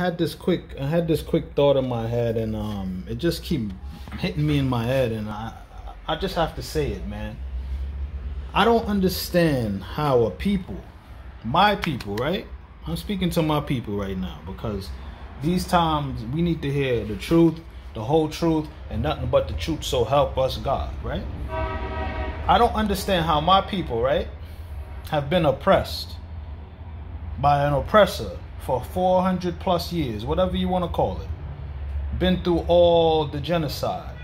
Had this quick I had this quick thought in my head and um it just keep hitting me in my head and I I just have to say it, man. I don't understand how a people, my people, right? I'm speaking to my people right now because these times we need to hear the truth, the whole truth, and nothing but the truth. So help us God, right? I don't understand how my people, right, have been oppressed by an oppressor for 400 plus years, whatever you want to call it. Been through all the genocide,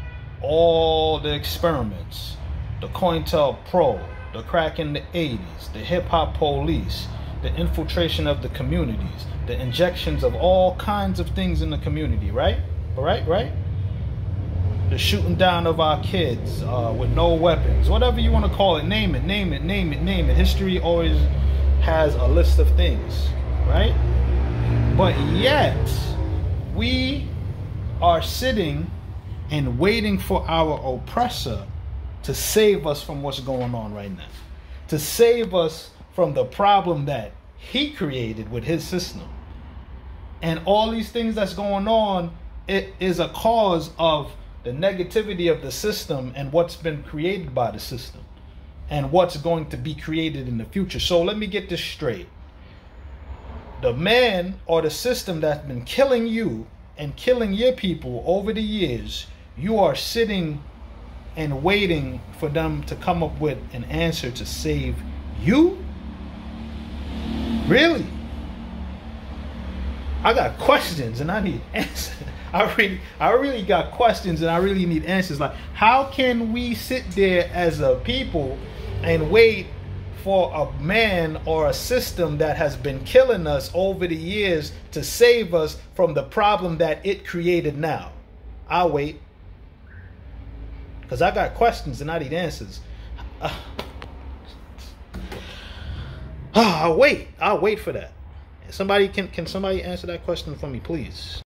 all the experiments, the COINTELPRO, the crack in the 80s, the hip hop police, the infiltration of the communities, the injections of all kinds of things in the community, right? Right, right? The shooting down of our kids uh, with no weapons, whatever you want to call it, name it, name it, name it, name it. History always has a list of things, right? But yet, we are sitting and waiting for our oppressor to save us from what's going on right now, to save us from the problem that he created with his system. And all these things that's going on, it is a cause of the negativity of the system and what's been created by the system and what's going to be created in the future. So let me get this straight. The man or the system that's been killing you and killing your people over the years, you are sitting and waiting for them to come up with an answer to save you? Really? I got questions and I need answers. I really, I really got questions and I really need answers. Like, how can we sit there as a people and wait for a man or a system that has been killing us over the years to save us from the problem that it created now? I'll wait. Because I got questions and I need answers. Uh, I'll wait. I'll wait for that. Somebody can can somebody answer that question for me, please?